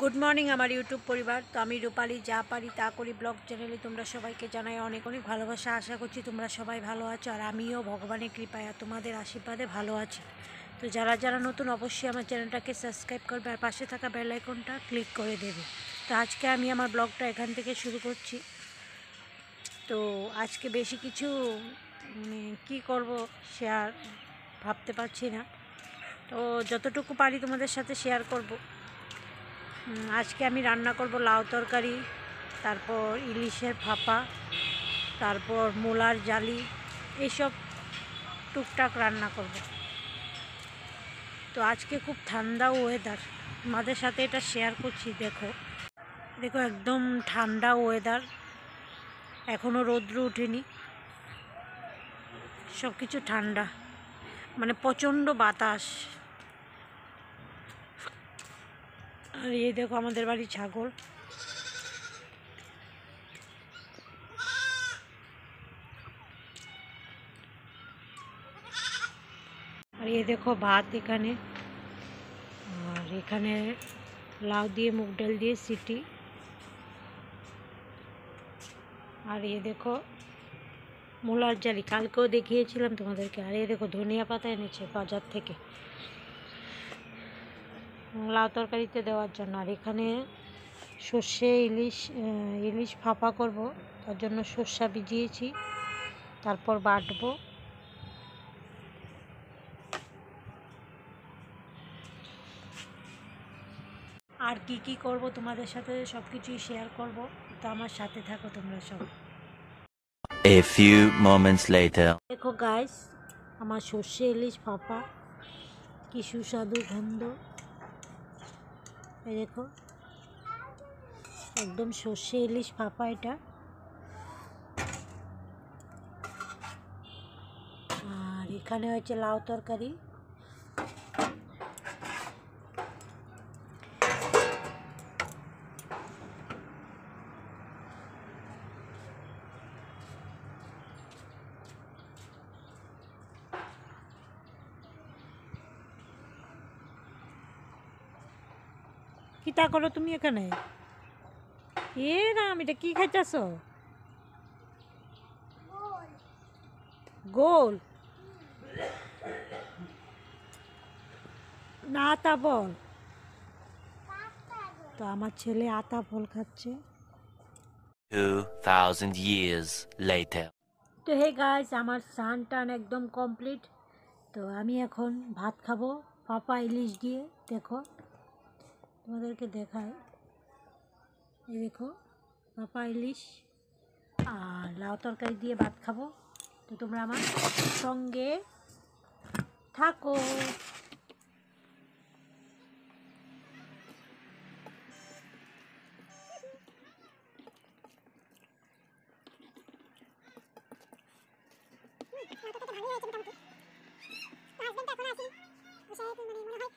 Good morning আমার YouTube পরিবার। তো আমি রূপালি যা পারি তা করি ব্লগ চ্যানেলে তোমরা সবাইকে জানাই অনেক অনেক ভালোবাসা। আশা করছি তোমরা সবাই ভালো আছো আর আমিও ভগবানের কৃপায় আর তোমাদের আশীর্বাদে ভালো আছি। তো যারা যারা নতুন, অবশ্যই আমার চ্যানেলটাকে সাবস্ক্রাইব করবে আর পাশে থাকা বেল আইকনটা ক্লিক করে দেবে। তো আজকে আমি আমার ব্লগটা এখান থেকে শুরু করছি। তো আজকে বেশি কিছু মানে কী করব শেয়ার ভাবতে পারছি না। তো যতটুকু পারি তোমাদের সাথে শেয়ার করব। আজকে আমি রান্না করব লাউ তরকারি, তারপর ইলিশের ফাঁপা, তারপর মোলার জালি এইসব টুকটাক রান্না করব। তো আজকে খুব ঠান্ডা ওয়েদার আমাদের সাথে এটা শেয়ার করছি, দেখো। দেখো, একদম ঠান্ডা ওয়েদার এখনও রৌদ্র ওঠেনি। সব কিছু ঠান্ডা মানে প্রচণ্ড বাতাস। আর এই দেখো আমাদের বাড়ি ছাগল। আর এই দেখো ভাত এখানে। আর এখানে লাউ দিয়ে, মুগ ডাল দিয়ে, সিটি। আর এ দেখো মোলার জালি। কালকেও দেখিয়েছিলাম তোমাদেরকে। আর এ দেখো ধনিয়া পাতা এনেছে বাজার থেকে। লাউ তরকারিতে দেওয়ার জন্য। আর এখানে সর্ষে ইলিশ ইলিশ ফাঁপা করব। তার জন্য সর্ষা ভিজিয়েছি। তারপর বাটবো। আর কি কি করব তোমাদের সাথে সব কিছুই শেয়ার করব। তো আমার সাথে থাকো তোমরা সব। A few moments later. দেখো গাইস আমার সর্ষে ইলিশ ফাঁপা কি সুস্বাদু গন্ধ। দেখো। একদম সর্ষে ইলিশ ফাঁপা এটা। আর এখানে হচ্ছে লাউ তরকারি। কি তা করো তুমি এখানে? এ রাম এটা কি খাইতেছ? গোল। না আতা বল। তো আমার ছেলে আতা ফল খাচ্ছে। 2000 years later. তো হে গাইস আমার সান টান একদম কমপ্লিট তো আমি এখন ভাত খাব পাপা ইলিশ দিয়ে দেখো। তোমাদেরকে দেখাই। এই দেখো, পাপা ইলিশ আর লাউ তরকারি দিয়ে ভাত খাব। তো তোমরা আমার সঙ্গে থাকো। এখন মানে মনে হয়